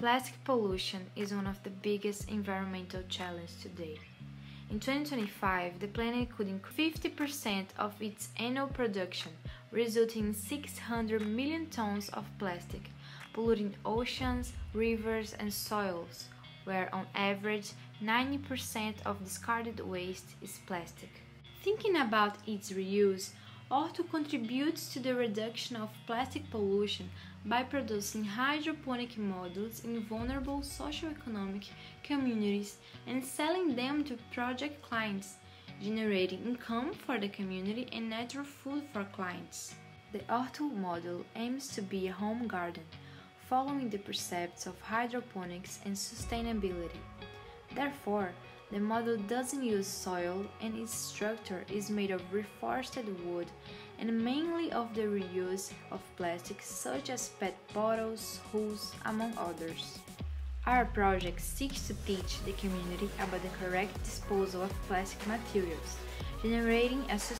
Plastic pollution is one of the biggest environmental challenges today. In 2025, the planet could increase 50% of its annual production, resulting in 600 million tons of plastic, polluting oceans, rivers, and soils, where on average 90% of discarded waste is plastic. Thinking about its reuse, Orto contributes to the reduction of plastic pollution by producing hydroponic modules in vulnerable socioeconomic communities and selling them to project clients, generating income for the community and natural food for clients. The Orto model aims to be a home garden, following the precepts of hydroponics and sustainability. Therefore, the model doesn't use soil and its structure is made of reforested wood and mainly of the reuse of plastics such as PET bottles, hoods, among others. Our project seeks to teach the community about the correct disposal of plastic materials, generating a